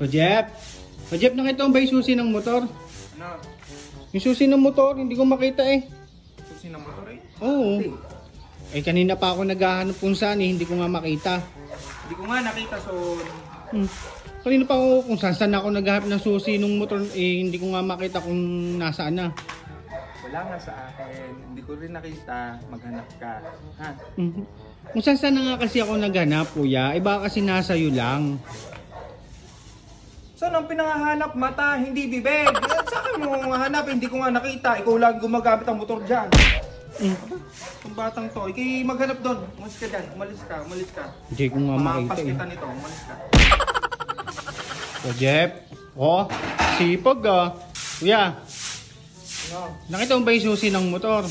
O Jeff? O Jeff, nakita mo ba yung susi ng motor? Ano? Yung susi ng motor, hindi ko makita eh. Susi ng motor eh. Oo. Eh kanina pa ako naghahanap kung saan eh, hindi ko nga makita. Hindi ko nga nakita so... Hmm. Kanina pa ako kung saan saan ako naghahanap ng susi ng motor eh, hindi ko nga makita kung nasaan na. Wala nga sa akin. Hindi ko rin nakita. Maghanap ka. Ha? Mhm. Kung saan saan na nga kasi ako naghanap kuya, eh baka kasi nasa iyo lang. Saan ang pinangahanap? Mata, hindi bibig. Eh, Sa akin mo hanap, hindi ko nga nakita. Ikaw lang gumagamit ang motor dyan. Mm. Itong batang to, ikay maghanap doon. Umalis ka dyan. Umalis ka, umalis ka. Hindi ko nga makita Makapas eh. kita nito. Umalis ka. O Jeff, oh, sipag ah. Kuya, Ano? nakita mo ba yung susi ng motor?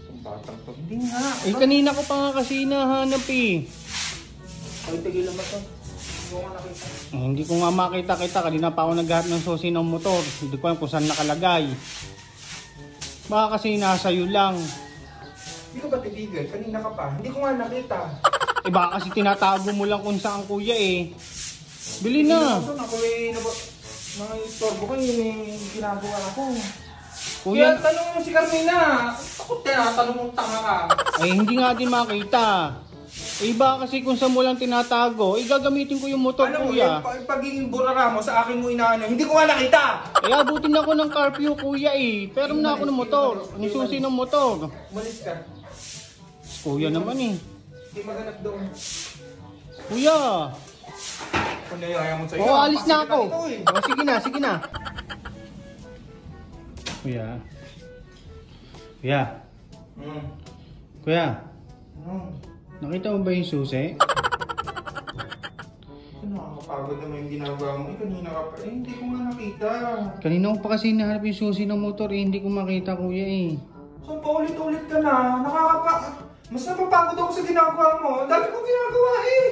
Itong batang to. Hindi nga. Eh kanina ko pa nga kasi hinahanap eh. Ay, tigilan mo to. Hindi ko nga nakita. Eh, hindi ko nga makita kita kanina pa ako naghahanap ng susi ng motor. Hindi ko alam kung saan nakalagay. Baka kasi nasa iyo lang. Hindi ko ba titigil? Kanina ka pa. Hindi ko nga nakita. Eh baka kasi tinatago mo lang kung saan kuya eh. Bili na. Ito, ako eh, nabo- mga istorbo ko, yun yung ginagawa ko. Kuya, Kaya tanong mo si Carmina. Ako tinatanong mong tanga ka. eh hindi nga din makita. Eh baka kasi kung saan mo lang tinatago, eh gagamitin ko yung motor Alam mo, kuya. yung pag- pagiging burara mo sa akin mo inaano, hindi ko nga nakita. Eh abutin ako ng curfew kuya eh. Pero na ako ng motor. Ang susi ng motor. Umalis ka. Kuya naman eh. Hindi maganap doon. Kuya. Kung nayaya mo sa'yo. Oo, alis na ako. ito eh. Oh, sige na, sige na. Kuya. Kuya. Hmm. Kuya. Ano? Nakita mo ba yung susi? Ano, nakakapagod naman yung ginagawa mo. Eh, kanina ka pa. Eh, hindi ko nga nakita. Kanina ko pa kasi hinahanap yung susi ng motor eh. Hindi ko makita kuya eh. So, paulit-ulit ka na. Nakakapa... Mas napapagod ako sa ginagawa mo. Dami kong ginagawa eh.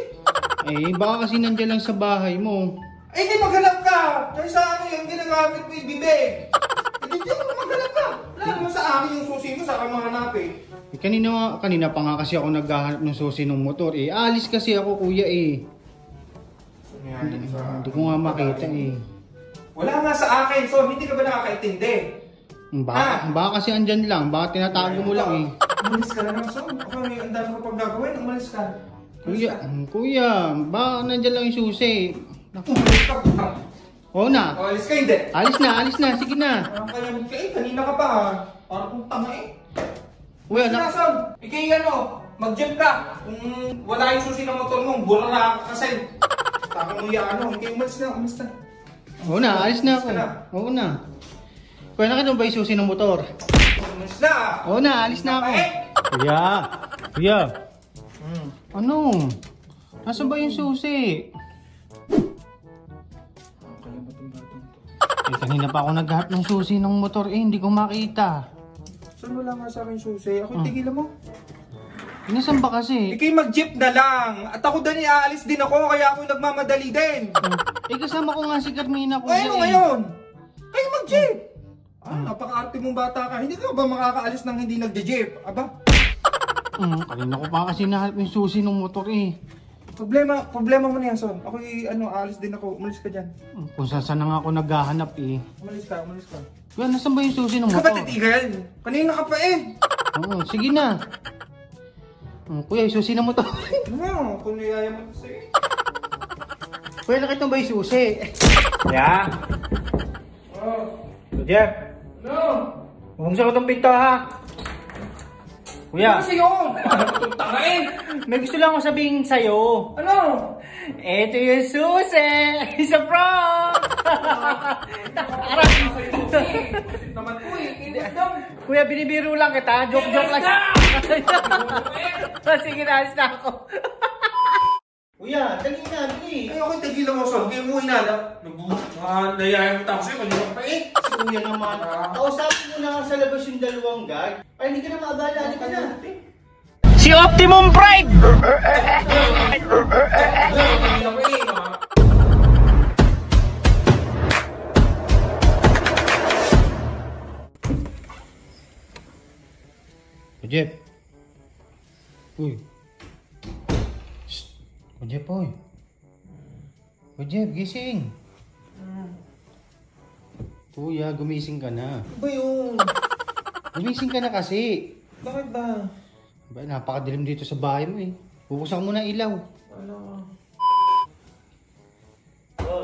Eh, baka kasi nandiyan lang sa bahay mo. Eh, di maghanap ka! Dahil sa ano yung ginagamit mo yung bibig. Eh, di, di mo maghanap ka. Wala naman sa akin yung susi mo, sa kamahanap eh. Eh, kanina, kanina pa nga kasi ako naghahanap ng susi ng motor eh. Alis kasi ako kuya eh. Hindi, Hindi ko nga makita eh. Wala nga sa akin, so hindi ka ba nakakaintindi? Baka, Ah! baka kasi andyan lang. Baka tinatago mo lang eh. Umalis ka na lang, so. Ako, may ang dami ko pang gagawin. Umalis ka. Kuya, mm, kuya, baka nandyan lang yung susi. Naku. Oo na. Umalis ka, hindi. Alis na, alis na. Sige na. Parang kaya eh, kanina ka pa ha. Parang kung tanga eh. Kuya, na, Sinason, ikay ano, mag-gym ka. Kung wala yung susi ng motor mo, burara ka kasi. Taka mo yung ano, ikay umalis na, umalis na. Oo na, alis na ako. Na. Oo na. Kuya, nakita mo ba yung susi ng motor? Umalis na. Oo na, alis na ako. Eh. Kuya, kuya, Hmm. ano? Nasaan ba yung susi? Kaya ba itong batang to? Eh, kanina pa ako naghahanap ng susi ng motor eh, hindi ko makita. Saan wala nga sa akin susi? Ako tigilan mo. Nasaan ba kasi? Ikay mag-jeep na lang. At ako din aalis din ako, kaya ako nagmamadali din. Eh, kasama ko nga si Carmina kuya Ay, ano eh. ngayon? Kayo mag-jeep! Ah, napaka-arte mong bata ka. Hindi ka ba makakaalis nang hindi nagde-jeep? Aba, Mm, kanina ko pa kasi nahanap yung susi ng motor eh. Problema, problema mo na yan, Son. Ako ano, aalis din ako. Umalis ka dyan. Kung saan saan na nga ako naghahanap eh. Umalis ka, umalis ka. Kuya, nasaan ba yung susi ng motor? Kapatid, Igal! Kanina ka pa eh! Oo, sige na. Mm, kuya, yung susi ng motor. Ano, kung niyaya mo kasi. kuya, nakita mo ba yung susi? Yeah? Oh, Jeff, no! bumuksan ko tong pinto ha. Kuya, kasi yun? Ano itong tangain? May gusto lang ako sabihin sa'yo. Ano? Ito yung susi! Isa prank! Kasi naman po eh. Kuya, binibiro lang kita. Joke-joke lang. Sige na, alis na ako. Kuya, dali na, dali. Ay, okay, tigilan mo, Son. Hindi mo inala. Nag- Nayaya mo tayo sa'yo. Ka pa eh. Si Kuya naman. Kausapin mo na sa labas yung dalawang guard. Ay, hindi ka na maabala. Hindi ka na. Si Optimum Pride! Jeff. Uy. Shh. O Jeff, oy. O Jeff, gising. Kuya, gumising ka na. Ano ba yun? Gumising ka na kasi. Bakit ba? Ba, napakadilim dito sa bahay mo eh. Bubuksan mo na ilaw. Ano? Oh,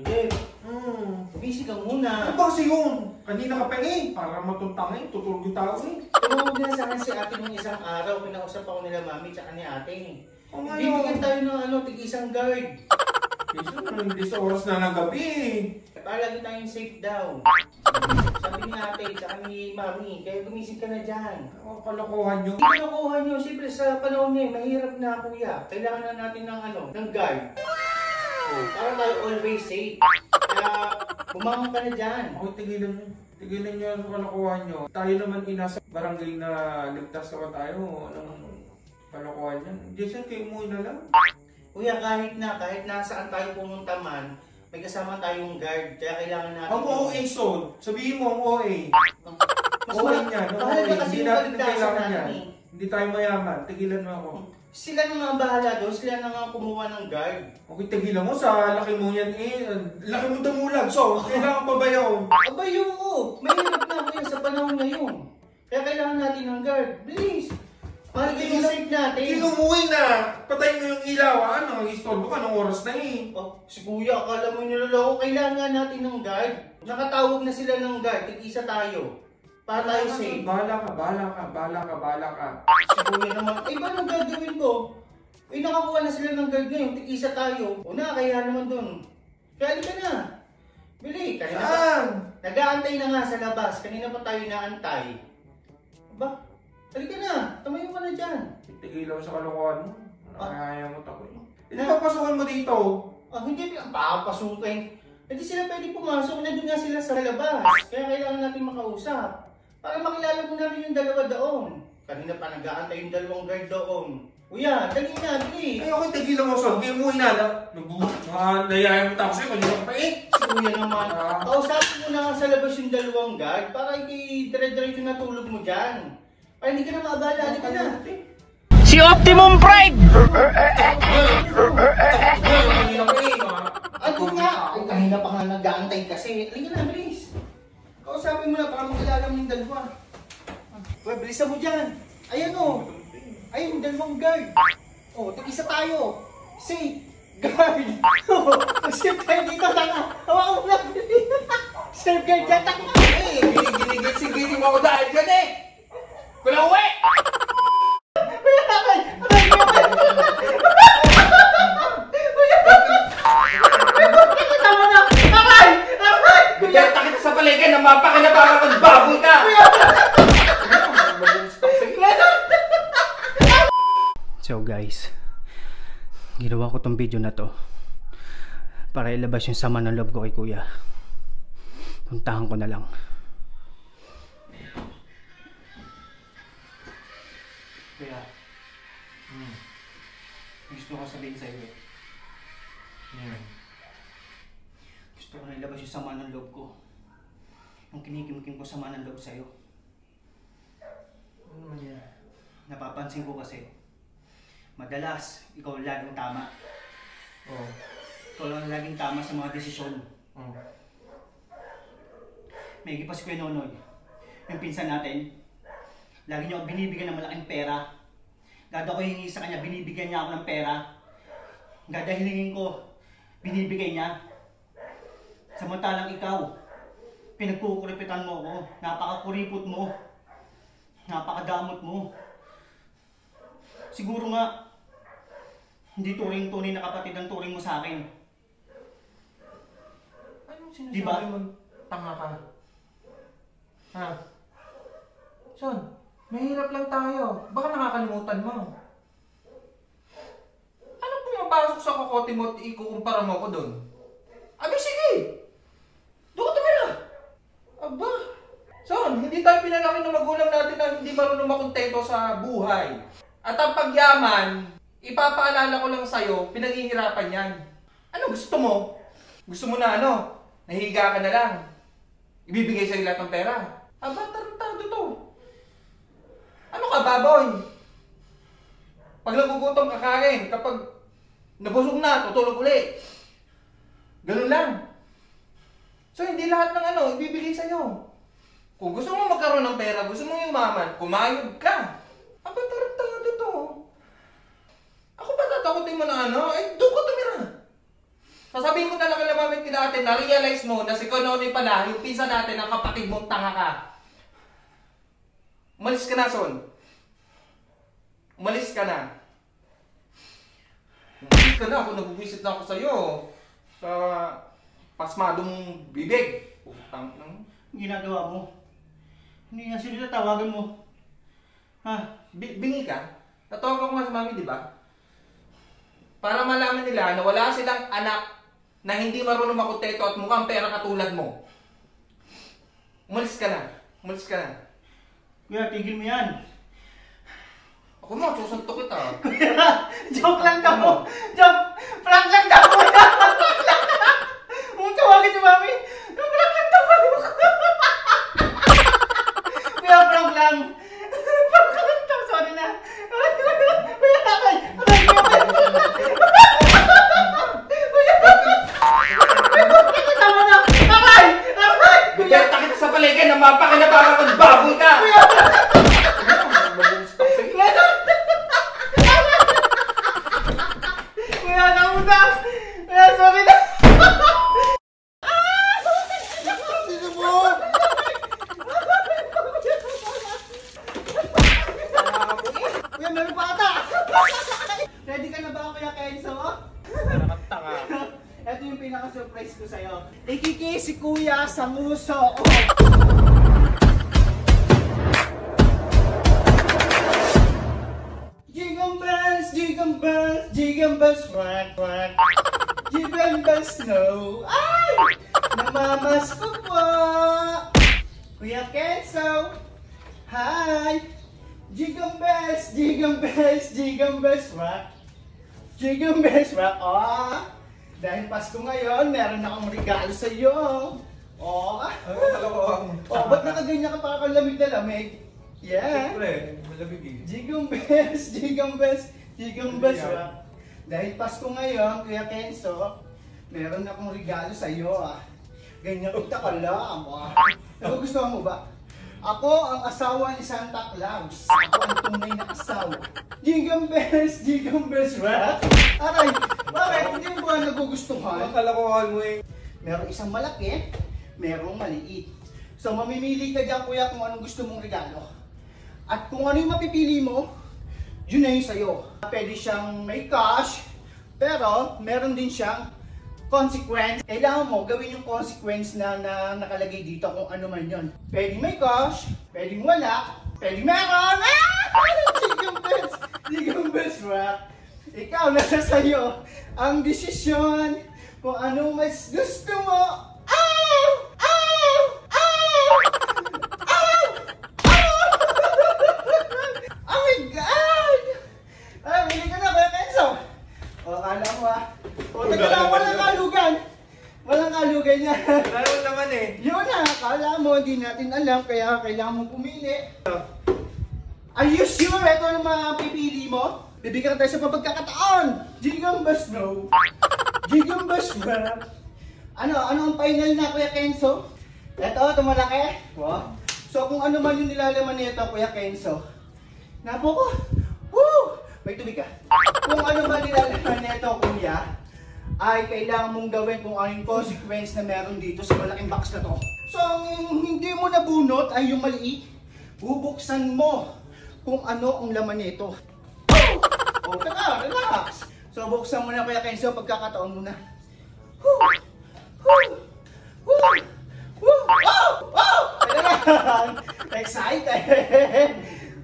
Jeff, Hmm. gumising ka Ano muna. ba kasi yun? Kanina ka pa eh. Para matuntang eh. Tutulog yung tao eh. Tumawag na sa akin si ate nung isang araw. Pinausap ako nila mami tsaka ni ate. O ngayon. Bibigyan tayo ng ano, tig isang guard. Kasi hindi sa oras na ng gabi eh. Palagi tayong safe daw. Sabi ni ate, tsaka ni mami, kaya gumising ka na dyan. Ano kalokohan nyo? Hindi nakuha nyo, siyempre sa panahon niya, mahirap na kuya. Kailangan na natin ng ano, ng guard. Oh, para tayo always safe. Kaya, bumangon ka na dyan. Okay, tigilan nyo. Tigilan nyo ang kalokohan nyo. Tayo naman inasa barangay na ligtas naman tayo. Anong kalokohan yan? Jason, kayo umuwi na lang. Kuya, kahit na, kahit nasaan tayo pumunta man, may kasama tayong guard. Kaya kailangan natin... Ang OA son, sabihin mo ang OA. Mas OA ang mahal OA. Hindi natin kailangan eh. Hindi tayo mayaman. Tigilan mo ako. Sila na nga ang bahala doon, sila na nga ang kumuha ng guard. Okay, tigilan mo sa laki mo yan eh. Laki mo damulag. So, kailangan pa ba yun? Abay, oo. Mahirap na kuya sa panahon ngayon. Kaya kailangan natin ng guard. Please. Safe natin. Hindi umuwi na. Patayin mo yung ilaw. ah. Ano, mag-istorbo ka ng oras na eh. Oh, si kuya, akala mo niloloko. Kailangan natin ng guard. Nakatawag na sila ng guard. Tig-isa tayo. Para tayo safe. Bahala ka, bahala ka, bahala ka, bahala ka. Si kuya naman, eh ba nang gagawin ko? Eh nakakuha na sila ng guard ngayon. Tig-isa tayo. Una, kaya naman dun. Kaya halika na. Bili, pa. Saan? Nag-aantay na nga sa labas. Kanina pa tayo naantay. Ba? Halika na. Tumayo ka na dyan. Tigilan mo sa kalokohan mo. Ah. Nakakaya mo tako eh. Hindi papasukan mo dito. Ah, hindi ang papasukin. Hindi sila pwede pumasok. Nandun nga sila sa labas. Kaya kailangan natin makausap. Para makilala mo namin yung dalawa doon. Kanina pa nag-aantay yung dalawang guard doon. Kuya, dali na, dali. Ay, okay, tigilan mo son. Kaya umuwi na. na- Nabu- Mga nayayan mo tako sa'yo. Kanina ka pa eh. Kuya naman. Ah. Kausapin mo na sa labas yung dalawang guard para hindi dire-diretso na tulog mo dyan. Para hindi ka na maabala. Halika na. Si Optimum mga- Ano nga? Ay, kanina pa nga nag-aantay kasi. Halika na, bilis. Kausapin mo na para makilala mo yung dalawa. Uy, bilisan mo dyan. Ayan o. Ayun, yung dalawang guard. O, tig-isa tayo. Safe. Guard. O, safe tayo dito. Tanga. Hawakan mo lang. Safe guard dyan. Tanga. Eh, ginigising-gising mo ako dahil dyan eh. Uwi! Tama na. Aray! Aray! Bigyan kita sa paligid na mapakinabangan kang baboy ka! So guys, ginawa ko tong video na to para ilabas yung sama ng loob ko kay kuya. Puntahan ko na lang. Gusto ko sabihin sa'yo eh. Hmm. Gusto ko na ilabas yung sama ng loob ko. Yung kinikimkim ko sama ng loob sa'yo. Ano yan? Napapansin ko kasi, madalas ikaw laging tama. Oh. Ikaw lang laging tama sa mga desisyon. Oh. May pa si Kuya Nonoy. Yung pinsan natin, lagi niyo ako binibigyan ng malaking pera. Gada ko hingi sa kanya, binibigyan niya ako ng pera. Gada hilingin ko, binibigay niya. Samantalang ikaw, pinagkukuripitan mo ako, napakakuripot mo, napakadamot mo. Siguro nga, hindi turing-tunay na kapatid ang turing mo sa akin. Anong sinasabi Di ba? mo? Tanga ka. Ha? Son, mahirap lang tayo. Baka nakakalimutan mo. Ano pumapasok sa kokote mo at ikukumpara mo ko doon? Abi, sige! Doon ka tumira! Aba! Son, hindi tayo pinalaki ng magulang natin na hindi marunong makontento sa buhay. At ang pagyaman, ipapaalala ko lang sa'yo, pinaghihirapan yan. Ano gusto mo? Gusto mo na ano? Nahiga ka na lang. Ibibigay sa'yo lahat ng pera. Aba, ka, baboy? Pag nagugutom ka kain, kapag nabusog na, tutulog uli. Ganun lang. So, hindi lahat ng ano, ibibigay sa'yo. Kung gusto mo magkaroon ng pera, gusto mo yumaman, kumayod ka. Aba, tarantado to. Ako ba tatakotin mo na ano? Eh, doon ko tumira. Sasabihin ko na lang kay Lamamit kila ate, na-realize mo na si Kononi pala, yung pinsa natin, ang kapatid mong tanga ka. Umalis ka na, Son. Umalis ka na. Umalis ka na, ako nagbubisit na ako sa'yo. Sa pasmado mong bibig. Putang nang. ginagawa mo. Hindi nga sila tawagan mo. Ha? Bi- bingi ka? Natawag ko nga sa mami, di ba? Para malaman nila na wala silang anak na hindi marunong makoteto at mukhang pera katulad mo. Umalis ka na. Umalis ka na. Kuya, tigil mo yan. Ako mo, susuntok kita. Joke lang daw. Joke. Prank lang lang daw. Huwag tawagin si mami. Prank lang daw. Kuya, prank lang. Prank lang daw. Sorry na. Kuya, aray. Aray, kuya. Tama na. Aray. Aray. Kuya. Bibenta kita sa paligid na mapakinabangan kang baboy ka! Kuya. about? Bells, jingle bells, rock. Jingle bells, rock. Ah! Dahil Pasko ngayon, meron akong regalo sa iyo. Oh. Ano kalokohan mo? Oh, ba't nakaganyan ka para kang lamig na lamig? Yeah. Siyempre, malamig eh. Jigong bells, jigong bells, jigong bells, rock. Dahil Pasko ngayon, Kuya Kenzo, meron akong regalo sa iyo ah. Ganyan kita ka lang ah. Nagugustuhan mo ba? Ako ang asawa ni Santa Claus. Ako ang tunay na asawa. Jigong bells, jigong bells, rock. Aray, bakit? Hindi mo ba nagugustuhan? kalokohan mo eh. Merong isang malaki, merong maliit. So mamimili ka dyan kuya kung anong gusto mong regalo. At kung ano yung mapipili mo, yun na yung sa'yo. Pwede siyang may cash, pero meron din siyang consequence. Kailangan mo gawin yung consequence na, na nakalagay dito kung ano man yun. Pwede may cash, pwede wala, pwede meron. Ah! Chicken bells! Chicken bells, rap. Ikaw, nasa sa'yo ang desisyon kung ano mas gusto mo. Ow! Ow! Ow! Ow! Oh my God! Ay, bili ka na, Kuya Kenzo. O, kala mo ah. O, teka lang, walang kalugan. Niya. Lalo naman eh. Yun na, kala mo, hindi natin alam, kaya kailangan mo pumili. Are you sure ito ang mga pipili mo? Bibigyan tayo sa pagkakataon! Gigambas no! Gigambas rap! Ano, ano ang final na, Kuya Kenzo? Ito, ito malaki. Wow. So, kung ano man yung nilalaman nito, Kuya Kenzo, Napo ko! Woo! May tubig ka. Kung ano man nilalaman nito, Kuya, ay kailangan mong gawin kung ano yung consequence na meron dito sa malaking box na to. So, ang hindi mo nabunot ay yung maliit. Bubuksan mo kung ano ang laman nito. Oh, teka, relax. So, buksan mo na Kuya Kenzo, pagkakataon mo na. Woo! Woo! Woo! Woo! Oh! Oh! Excited!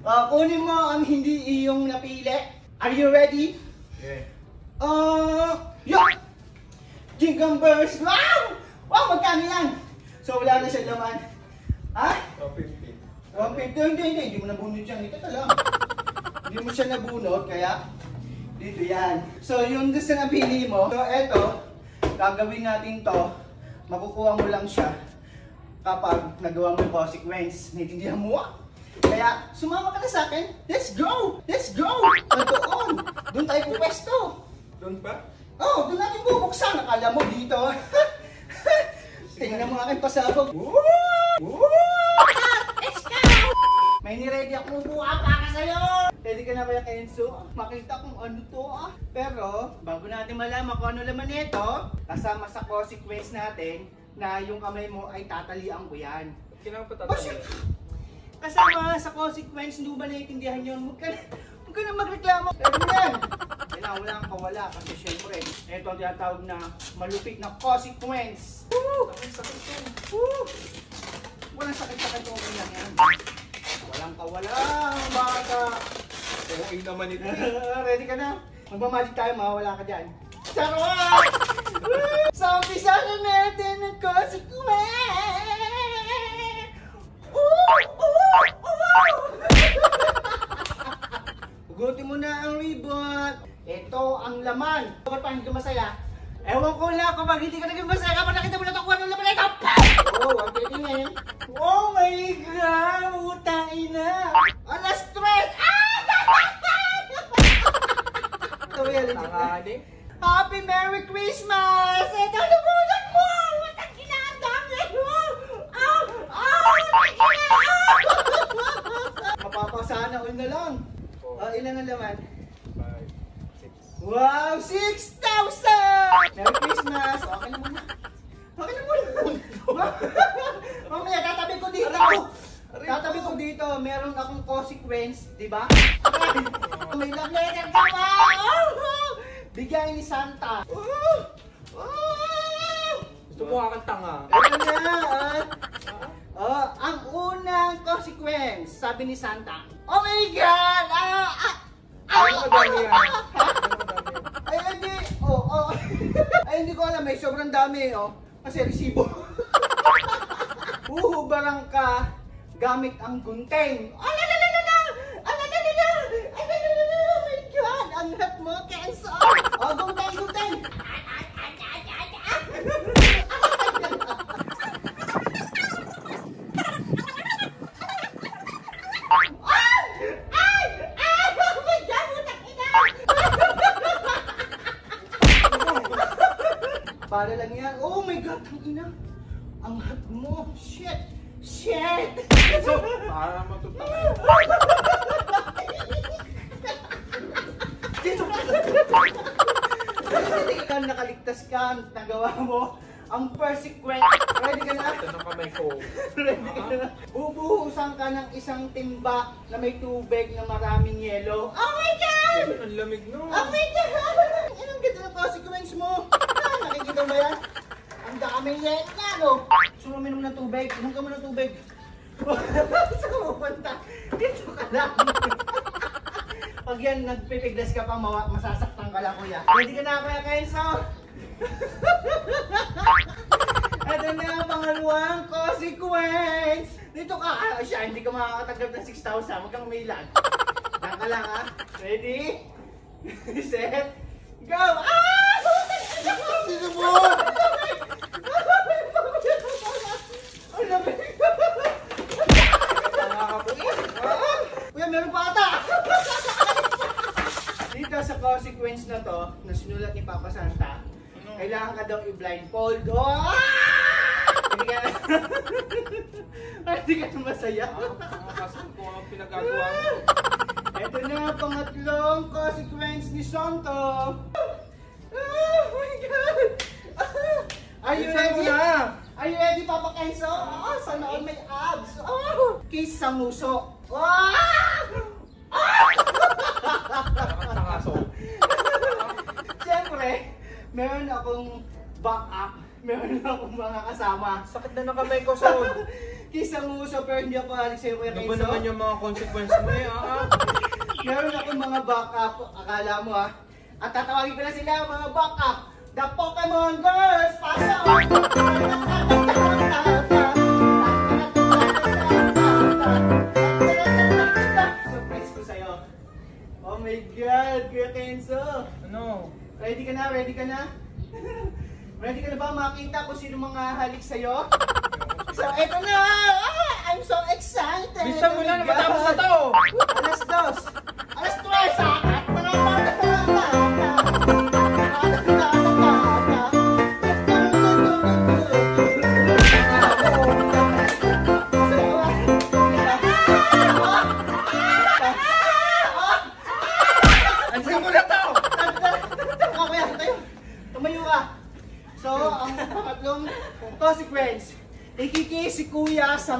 Uh, kunin mo ang hindi iyong napili. Are you ready? Yeah. Uh, yuck! Gigambers! Wow! Wow, magkano yan? So, wala na siya laman. Ha? Oh, 15. 150? Hindi, hindi. Hindi mo nabunod yan. Ito ka lang. Hindi mo siya nabunod, kaya dito yan. So, yung gusto na pili mo, so eto, gagawin natin to, makukuha mo lang siya kapag nagawa mo yung consequence. Naintindihan mo? Kaya, sumama ka na sa akin. Let's go! Let's go! Doon! Doon tayo pupwesto. Doon pa? Oh, doon natin bubuksan. Akala mo dito. Tingnan mo aking pasabog. May niready akong buka para sa'yo! Pwede ka na ba Enzo? Makita kung ano to ah. Pero, bago natin malaman kung ano laman nito, kasama sa consequence natin na yung kamay mo ay tatalian ko yan. Kailangan Oh, shit! Kasama sa consequence, hindi ba naiintindihan yun? Huwag ka na, ka na magreklamo. Pero mo yan! Kailangan wala kang kawala kasi syempre, ito ang tinatawag na malupit na consequence. Woo! Woo! Walang sakit-sakit ko ganyan yan. Walang kawalang bata. Okay naman ito. Ready ka na? Magmamagic tayo, mawawala ka dyan. Charot! Sa umpisa na natin ang consequence! Ooh! Ooh! Ooh! Hugutin mo na ang ribbon. Ito ang laman. Bakit pa hindi masaya? Ewan ko na kapag hindi ka naging masaya kapag nakita mo na kung ano laman ito. Oh, ang titingin. Oh my God! Utang ina! Alas stress! Ah! Ito yan. Happy Merry Christmas! Ito ang bulan mo! Utang ina! Ang dami! Ah! Ah! Utang ina! Mapapasana all na lang. Ah, ilan ang laman? Five, six. Wow! 6,000! Merry Christmas! Okay na muna. Okay na muna. Mamaya, tatabi ko dito. Tatabi ko dito. Meron akong consequence, di ba? May love letter ka pa! Bigay ni Santa. Gusto mo akong tanga. Ito na, ah. Oh, ang unang consequence, sabi ni Santa. Oh my God! Ah, ah, Ano madami yan? ah, yan? Ay, hindi. Oh, oh. Ay, hindi ko alam. May sobrang dami, oh. Kasi resibo. Uhubarang ka gamit ang gunting. Ala, la, la, la, la! Ala, la, la, la! Ala, la, la, la! Oh my God! Ang hat mo, Kenzo! Oh, gunting, gunting! Ay! Ay! Ay! Oh my God! Utang ina! Para lang yan. Oh my God, ang ina. Ang hot mo. Shit. Shit. So, para matutang. Dito ka. Nakaligtas ka. Nagawa mo. Ang persequent. Ready ka na? Ito kamay ko. Ready ka na? Bubuhusan ka ng isang timba na may tubig na maraming yelo. Oh my God! Ang lamig no. Oh my God! Anong ganda ng consequence mo? Ah, nakikita mo yan? Ang daming yan nga, no? Gusto mo minom ng tubig? Inom ka mo ng tubig. Saan ka pupunta? Dito ka lang. Pag yan, nagpipiglas ka pa, masasaktan ka lang, kuya. Pwede ka na, kuya Kenzo. Ito na ang pangalawang consequence. Dito ka. Ah, siya, hindi ka makakatanggap ng 6,000. Huwag kang umilag. Diyan ka lang, ha? Ready? Set? Go! Ah! Sino mo? Ang lamig. Tanga ka po eh. Ah! Kuya, meron pa ata! Dito sa consequence na to, na sinulat ni Papa Santa, kailangan ka daw i-blindfold. Oh! Hindi ka na... Hindi ka na masaya. Tanga kasi kung anong pinagagawa mo. Ito na ang pangatlong consequence ni Santo. Oh my God! Are you Bilisan mo ready? na. Are Papa Kenzo? Oh, sana all may abs. Oh! Kiss sa nguso. Oh! So. Siyempre, meron akong backup. Meron akong mga kasama. Sakit na ng kamay ko so. Kiss sa nguso pero hindi ako Kuya Ano ba Kenzo. naman yung mga consequence mo eh ah? Meron akong mga backup. Akala mo ah. At tatawagin ko na sila mga backup. The Pokemon Girls! Pasok! Surprise ko sa'yo. Oh my God, Kuya Kenzo! Ano? Ready ka na? Ready ka na? Ready ka na ba makita kung sino mga halik sa'yo? So, eto na! Ah, I'm so excited! Bisa mo na Oh na matapos na to. Alas dos!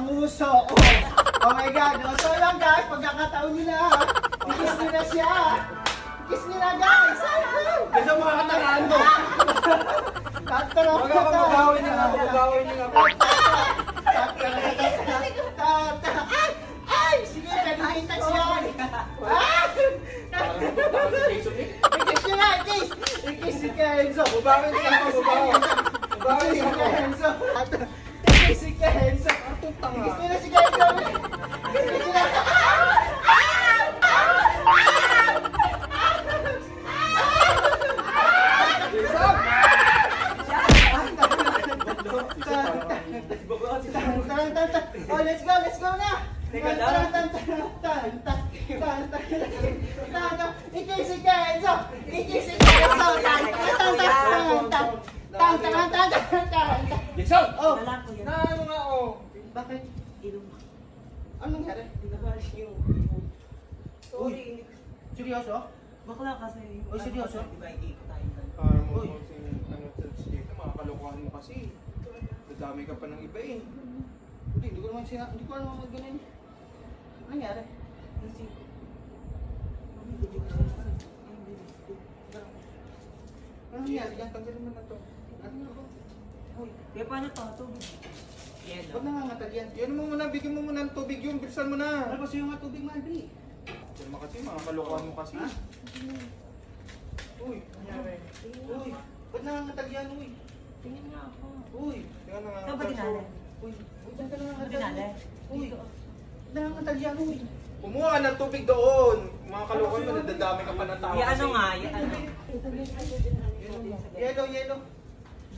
Kuya sa nguso bakit? Anong nangyari? Sorry, Seryoso? bakla kasi. Uy, seryoso? Di ba, ikot tayo doon. Parang mo Uy. kasi ano sa dito, mga kalokohan mo kasi. Dadami ka pa ng iba eh. Hindi, hindi ko naman siya, hindi ko naman mag-ganun. Anong nangyari? Kasi, mami, video ko siya kasi. Ay, bilis ko. Anong nangyari? yan, tanggalin mo na to. Ano ako? Uy, kaya paano to? Tubig. Yan, Ba't nangangatag yan? Yan mo muna, bigyan mo muna ng tubig yun, bilisan mo na. Ano ba sa'yo nga tubig, Maldi? Yan mo kasi, mga kalokohan mo kasi. Ha? Uy, nangyari. Uy, ba't nangangatag yan, uy? Tingin nga ako. Uy, Tingnan na nga. Saan ba dinala? uy, uy, Ano nangangatag? Uy, nangangatag yan, uy. Kumuha ng tubig doon. Mga kalokohan mo, nadadami ka pa ng tao Yung ano kasi. nga, yung ano. Yellow,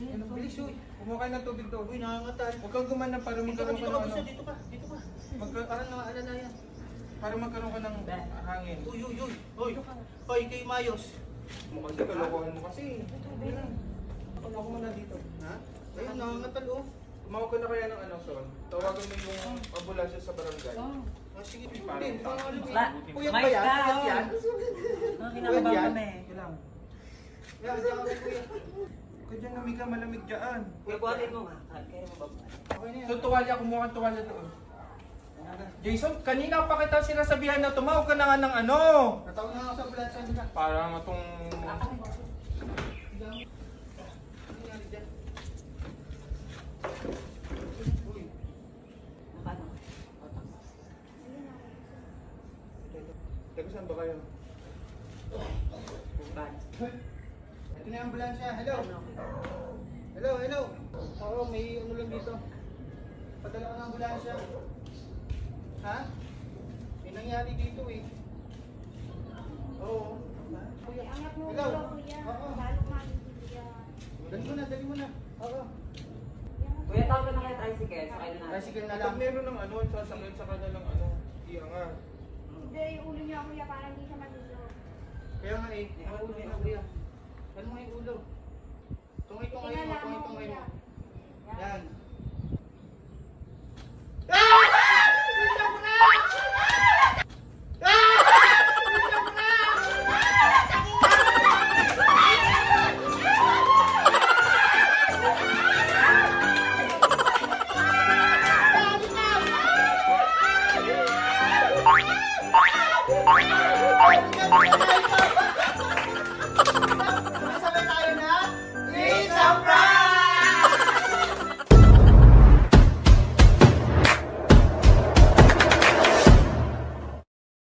yellow. Bilis, uy. Kumuha ka ng tubig doon. Uy, nangangatag. Huwag kang gumana para magkaroon dito ka ng ano. dito ka, dito ka. Magka- Parang nakaalala yan. para magkaroon ka ng hangin. Uy, uy, uy. Uy, uy, kay Mayos. Mukha kasi kalokohan mo kasi. Ako muna dito. Ha? Ayun, nangangatag, oh. Tumawag ka na kaya ng ano, Son? Tawagan mo yung ambulansya sa barangay. Ah, sige, hindi. Parang mo. Ba- Puyat ba yan? ka, Puyat oh. yan? Kinakabahan yan? kami. Kailang. Yan, diyan kami, kuya. Kaya dyan lamig ka, malamig dyan. Kuya, buhatin mo nga. Kaya mo ba? Okay na yan. So tuwalya, kumuha kang tuwalya doon. Jason, kanina pa kita sinasabihan na tumawag ka na nga ng ano. Natawag na ako sa ambulansya, ka. Parang itong... Uy? Teka, saan ba kayo? Ito na yung ambulansya. Hello? Hello. Oo, may ano lang dito. Padala ka ng ambulansya. Ha? May nangyari dito eh. Oo. Anak mo Hello? Kuya. Oo. Lalo mabibigyan. Dali mo na, dali mo na. Oo. Kuya, tawag ka na kaya tricycle. Sakay na natin. Tricycle na lang. Kapag meron ng ano, sasakyan sa kanya ng ano, iangat. Hindi, yung ulo niya kuya para hindi siya magulo. Kaya nga eh. Ang ulo na kuya. Ano nga yung ulo? Tungay-tungay mo, Tingnan mo. Yan.